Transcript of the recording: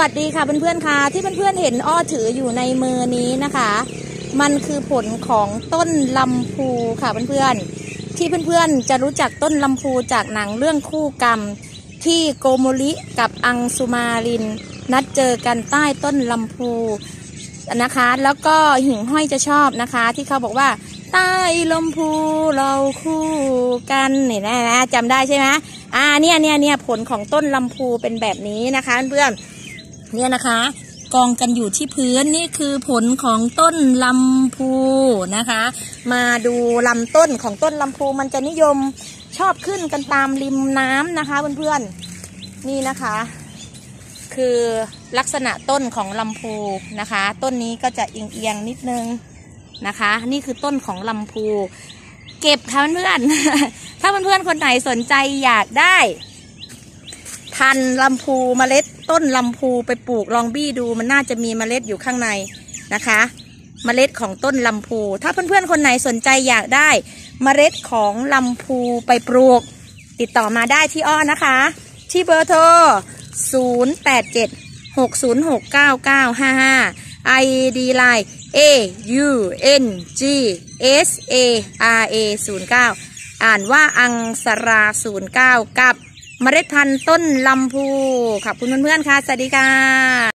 วัสดีค่ะเพื่อนๆค่ะ ที่เพื่อนๆเห็นอ้อถืออยู่ในมือนี้นะคะ มันคือผลของต้นลำพูค่ะเพื่อนๆที่เพื่อนๆจะรู้จักต้นลำพูจากหนังเรื่องคู่กรรม ที่โกโมลิกับอังสุมาริน นัดเจอกันใต้ต้นลำพูนะคะ แล้วก็หิ่งห้อยจะชอบนะคะ ที่เขาบอกว่า ใต้ลมพูเราคู่กันนี่นะนะจำได้ใช่ไหมอ่าเนี่ยเนี่ยเนี่ยผลของต้นลำพูเป็นแบบนี้นะคะเพื่อน เนี่ยนะคะ กองกันอยู่ที่พื้นนี่คือผลของต้นลำพูนะคะ มาดูลำต้นของต้นลำพูมันจะนิยมชอบขึ้นกันตามริมน้ำนะคะเพื่อนๆนี่นะคะ คือลักษณะต้นของลำพูนะคะ ต้นนี้ก็จะเอียงๆนิดนึงนะคะ นี่คือต้นของลำพู เก็บค่ะเพื่อนๆถ้าเพื่อนๆคนไหนสนใจอยากได้ พันลำพูเมล็ดต้นลำพูไปปลูกลองบี้ดูมันน่าจะมีเมล็ดอยู่ข้างในนะคะเมล็ดของต้นลำพู ถ้าเพื่อนๆคนไหนสนใจอยากได้เมล็ดของลำพูไปปลูก ติดต่อมาได้ที่อ้อนะคะ ที่เบอร์โทร 0 8 7 6 0 6 9 9 5 5 ID Line A U N G S A R A 09อ่านว่าอังสรา09 กับ เมล็ดพันธุ์ต้นลำพูขอบคุณเพื่อนๆค่ะ สวัสดีค่ะ